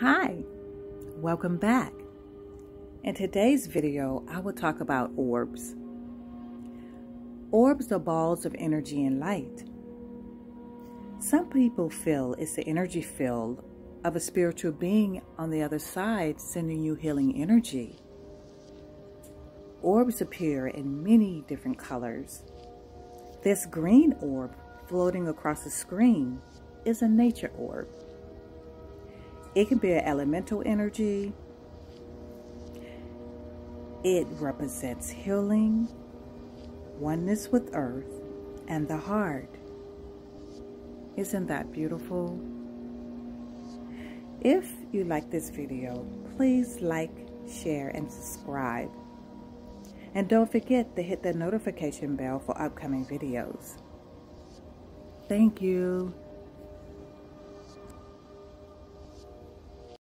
Hi, welcome back. In today's video, I will talk about orbs. Orbs are balls of energy and light. Some people feel it's the energy field of a spiritual being on the other side sending you healing energy. Orbs appear in many different colors. This green orb floating across the screen is a nature orb. It can be an elemental energy. It represents healing, oneness with earth, and the heart. Isn't that beautiful? If you like this video, please like, share, and subscribe. And don't forget to hit the notification bell for upcoming videos. Thank you.